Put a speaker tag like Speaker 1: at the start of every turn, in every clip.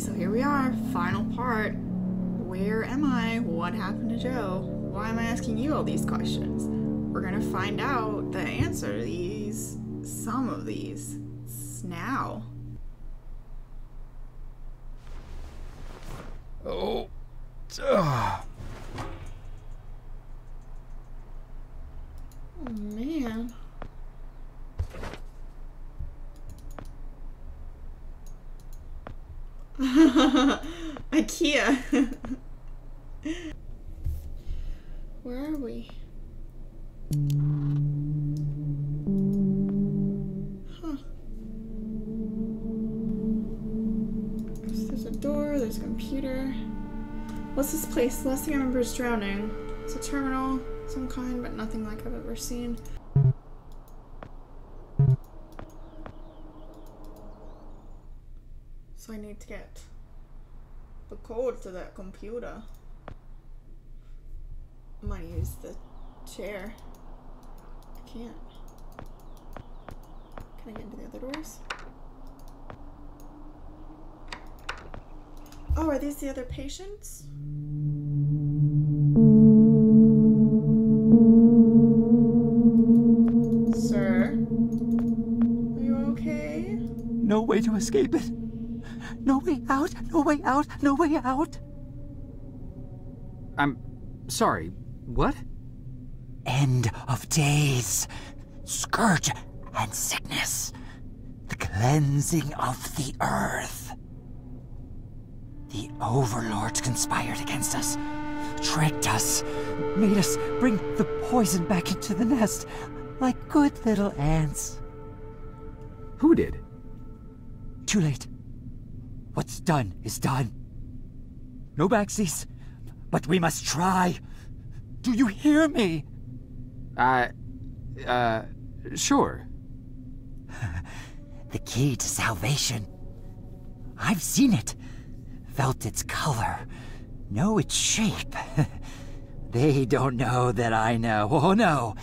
Speaker 1: So here we are. Final part. Where am I? What happened to Joe? Why am I asking you all these questions? We're gonna find out the answer to these, some of these, now.
Speaker 2: Oh. Ugh.
Speaker 1: Oh man. IKEA. Where are we? Huh. There's a door, there's a computer. What's this place? The last thing I remember is drowning. It's a terminal, some kind, but nothing like I've ever seen. I need to get the code to that computer. Gonna use the chair. I can't. Can I get into the other doors? Oh, are these the other patients? Sir? Are you okay?
Speaker 2: No way to escape it. No way out, no way out, no way out.
Speaker 3: I'm sorry, what?
Speaker 2: End of days. Scourge and sickness. The cleansing of the earth. The overlords conspired against us, tricked us, made us bring the poison back into the nest like good little ants.
Speaker 3: Who did?
Speaker 2: Too late. What's done is done. No backsies, but we must try. Do you hear me?
Speaker 3: Uh, uh, sure.
Speaker 2: The key to salvation. I've seen it, felt its color, know its shape. they don't know that I know. Oh no,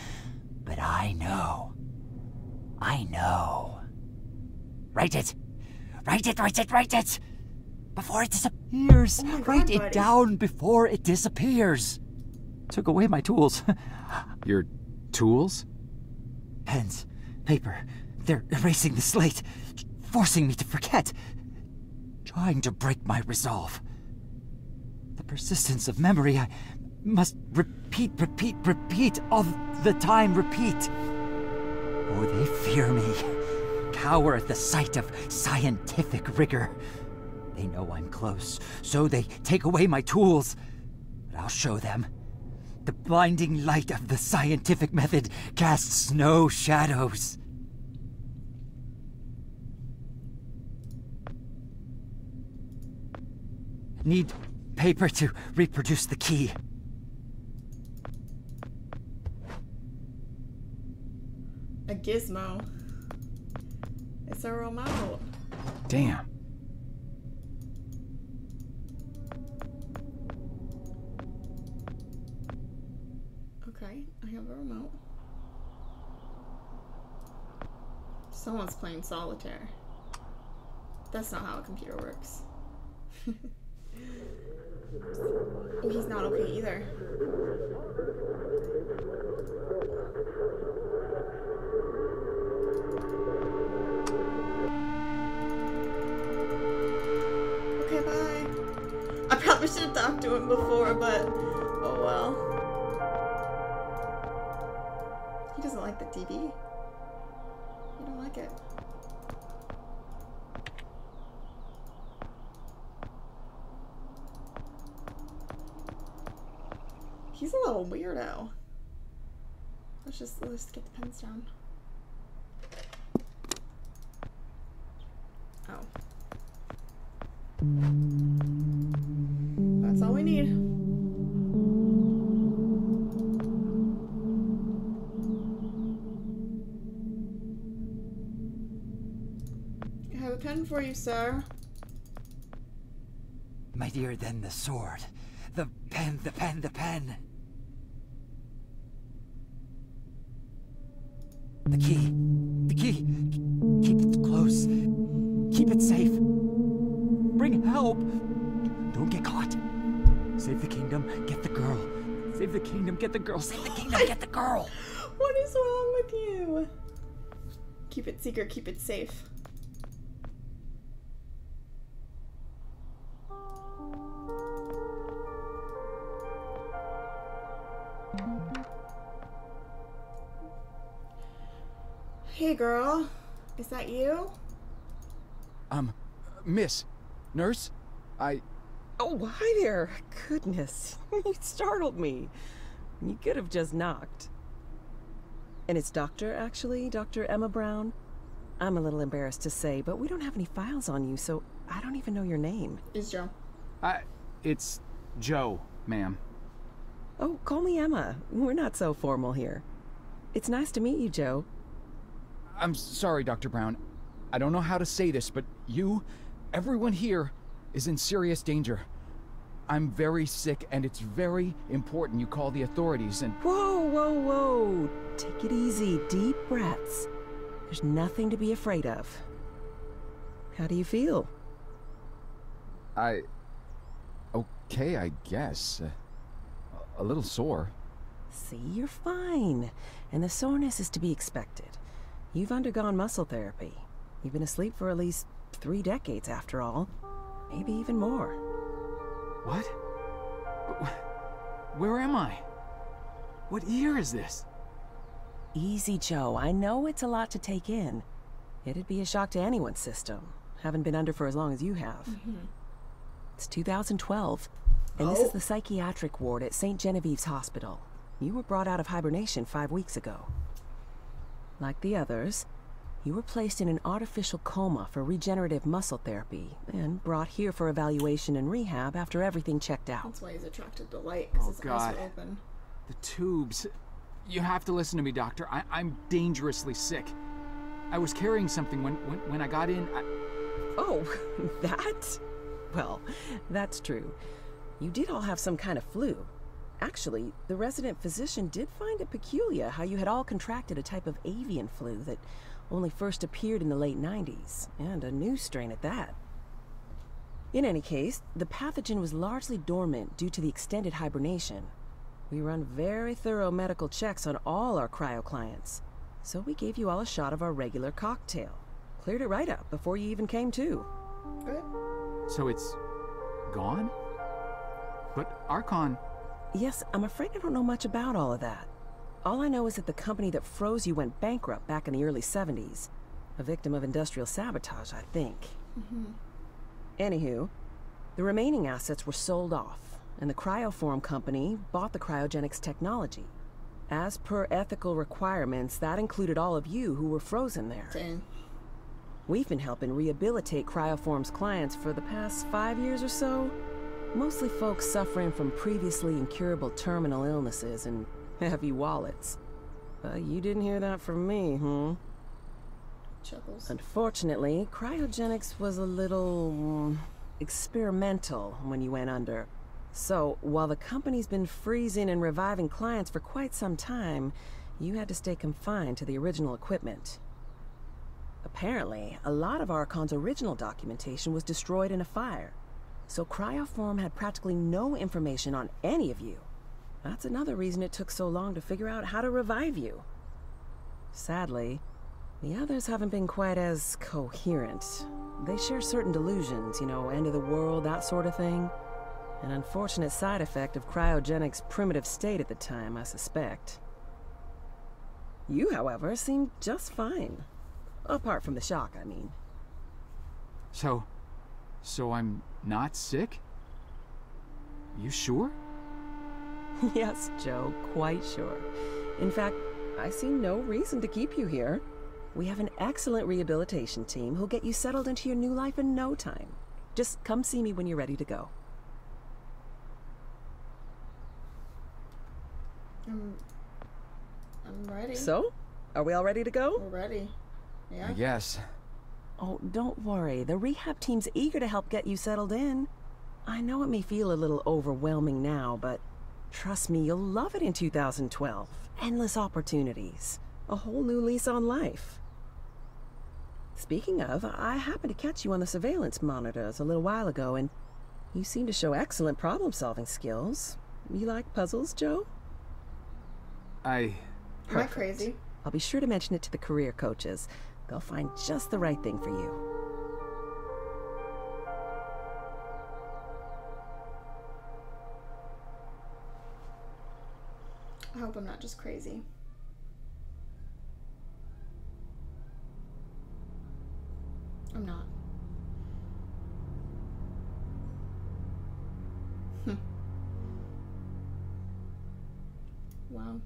Speaker 2: but I know. I know. Write it. Write it, write it, write it! Before it disappears!
Speaker 1: Oh my God,
Speaker 2: write it
Speaker 1: buddy.
Speaker 2: down before it disappears! Took away my tools.
Speaker 3: Your tools?
Speaker 2: Pens, paper, they're erasing the slate, forcing me to forget, trying to break my resolve. The persistence of memory, I must repeat, repeat, repeat, all the time repeat. Oh, they fear me, cower at the sight of scientific rigor. They know I'm close, so they take away my tools. But I'll show them. The blinding light of the scientific method casts no shadows. Need paper to reproduce the key.
Speaker 1: A gizmo. It's a remote.
Speaker 3: Damn.
Speaker 1: Okay, I have a remote. Someone's playing solitaire. That's not how a computer works. oh, he's not okay either. Okay, bye. I probably should have talked to him before, but oh well. He the TV. You don't like it. He's a little weirdo. Let's just let's get the pens down. Oh. That's pen for you, sir.
Speaker 2: Mightier than the sword. The pen, the pen, the pen. The key. The key. Keep it close. Keep it safe. Bring help. help! Don't get caught. Save the kingdom, get the girl. Save the kingdom, get the girl. Save the kingdom, get the girl.
Speaker 1: What is wrong with you? Keep it secret, keep it safe. Hey girl, is that you?
Speaker 3: Um, miss, nurse, I.
Speaker 4: Oh, hi there. Goodness, you startled me. You could have just knocked. And it's Doctor, actually, Dr. Emma Brown. I'm a little embarrassed to say, but we don't have any files on you, so I don't even know your name.
Speaker 1: Is Joe.
Speaker 3: I. It's Joe, ma'am.
Speaker 4: Oh, call me Emma. We're not so formal here. It's nice to meet you, Joe.
Speaker 3: I'm sorry, Dr. Brown. I don't know how to say this, but you, everyone here, is in serious danger. I'm very sick, and it's very important you call the authorities and.
Speaker 4: Whoa, whoa, whoa. Take it easy. Deep breaths. There's nothing to be afraid of. How do you feel?
Speaker 3: I. Okay, I guess. Uh, a little sore.
Speaker 4: See, you're fine. And the soreness is to be expected. You've undergone muscle therapy. You've been asleep for at least three decades, after all. Maybe even more.
Speaker 3: What? Where am I? What year is this?
Speaker 4: Easy, Joe. I know it's a lot to take in. It'd be a shock to anyone's system, Haven't been under for as long as you have. Mm-hmm. It's 2012, and this is
Speaker 1: Oh.
Speaker 4: the psychiatric ward at St. Genevieve's Hospital. You were brought out of hibernation five weeks ago. Like the others, you were placed in an artificial coma for regenerative muscle therapy and brought here for evaluation and rehab after everything checked out.
Speaker 1: That's why he's attracted to light, because
Speaker 3: Oh,
Speaker 1: his eyes
Speaker 3: God.
Speaker 1: are open.
Speaker 3: The tubes. You have to listen to me, Doctor. I- I'm dangerously sick. I was carrying something when, when, when I got in. I-
Speaker 4: Oh, that? Well, that's true. You did all have some kind of flu. Actually, the resident physician did find it peculiar how you had all contracted a type of avian flu that only first appeared in the late 90s, and a new strain at that. In any case, the pathogen was largely dormant due to the extended hibernation. We run very thorough medical checks on all our cryo clients, so we gave you all a shot of our regular cocktail. Cleared it right up before you even came to.
Speaker 1: Good.
Speaker 3: So it's gone? But Archon.
Speaker 4: Yes, I'm afraid I don't know much about all of that. All I know is that the company that froze you went bankrupt back in the early 70s. A victim of industrial sabotage, I think. Mm-hmm. Anywho, the remaining assets were sold off, and the Cryoform company bought the cryogenics technology. As per ethical requirements, that included all of you who were frozen there.
Speaker 1: Dang.
Speaker 4: We've been helping rehabilitate Cryoform's clients for the past five years or so. Mostly folks suffering from previously incurable terminal illnesses and heavy wallets. But you didn't hear that from me, hmm?
Speaker 1: Chuckles.
Speaker 4: Unfortunately, cryogenics was a little mm, experimental when you went under. So, while the company's been freezing and reviving clients for quite some time, you had to stay confined to the original equipment. Apparently, a lot of Archon's original documentation was destroyed in a fire, so Cryoform had practically no information on any of you. That's another reason it took so long to figure out how to revive you. Sadly, the others haven't been quite as coherent. They share certain delusions, you know, end of the world, that sort of thing. An unfortunate side effect of cryogenics' primitive state at the time, I suspect. You, however, seem just fine. Apart from the shock, I mean.
Speaker 3: So. So I'm not sick? You sure?
Speaker 4: yes, Joe, quite sure. In fact, I see no reason to keep you here. We have an excellent rehabilitation team who'll get you settled into your new life in no time. Just come see me when you're ready to go.
Speaker 1: I'm, I'm ready.
Speaker 4: So, are we all ready to go?
Speaker 1: We're ready. Yeah.
Speaker 3: I guess.
Speaker 4: Oh, don't worry. The rehab team's eager to help get you settled in. I know it may feel a little overwhelming now, but trust me, you'll love it in 2012. Endless opportunities. A whole new lease on life. Speaking of, I happened to catch you on the surveillance monitors a little while ago, and You seem to show excellent problem solving skills. You like puzzles, Joe?
Speaker 3: I.
Speaker 1: Am I crazy?
Speaker 4: I'll be sure to mention it to the career coaches. They'll find just the right thing for you.
Speaker 1: I hope I'm not just crazy. I'm not. Hmm. Wow.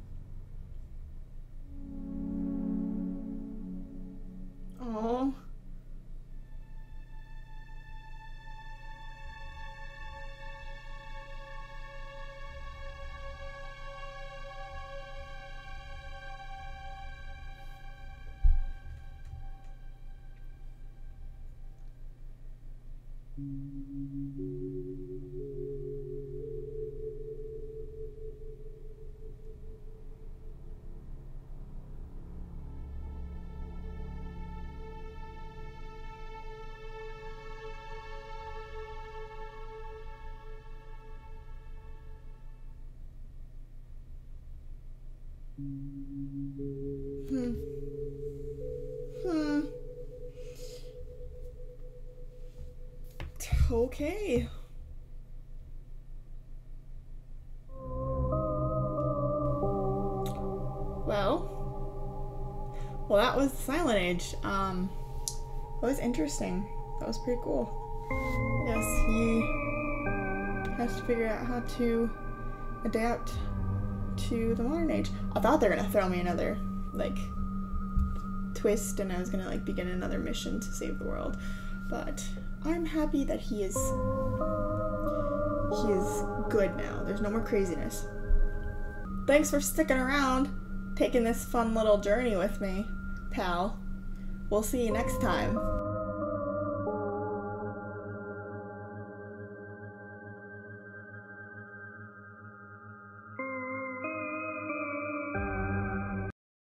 Speaker 1: Hmm. Okay. Well. Well, that was Silent Age. Um, that was interesting. That was pretty cool. Yes, he has to figure out how to adapt to the modern age. I thought they were gonna throw me another like twist and I was gonna like begin another mission to save the world. But I'm happy that he is he is good now. There's no more craziness. Thanks for sticking around, taking this fun little journey with me, pal. We'll see you next time.